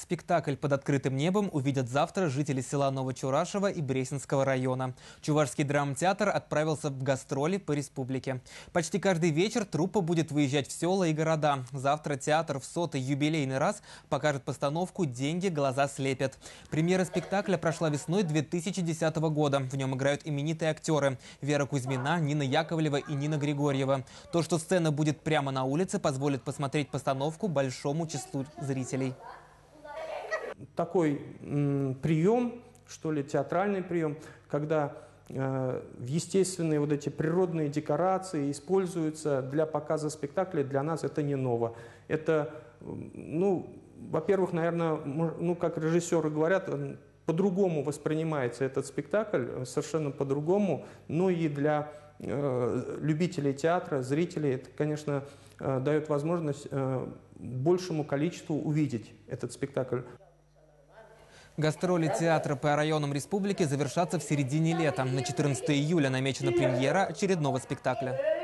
Спектакль «Под открытым небом» увидят завтра жители села Новочурашево и Бресенского района. Чувашский драмтеатр отправился в гастроли по республике. Почти каждый вечер труппа будет выезжать в села и города. Завтра театр в сотый юбилейный раз покажет постановку «Деньги глаза слепят». Премьера спектакля прошла весной 2010 года. В нем играют именитые актеры Вера Кузьмина, Нина Яковлева и Нина Григорьева. То, что сцена будет прямо на улице, позволит посмотреть постановку большому числу зрителей такой прием, что ли, театральный прием, когда э, естественные вот эти природные декорации используются для показа спектакля, для нас это не ново. Это, ну, во-первых, наверное, ну, как режиссеры говорят, по-другому воспринимается этот спектакль, совершенно по-другому, но и для э, любителей театра, зрителей, это, конечно, э, дает возможность э, большему количеству увидеть этот спектакль. Гастроли театра по районам республики завершатся в середине лета. На 14 июля намечена премьера очередного спектакля.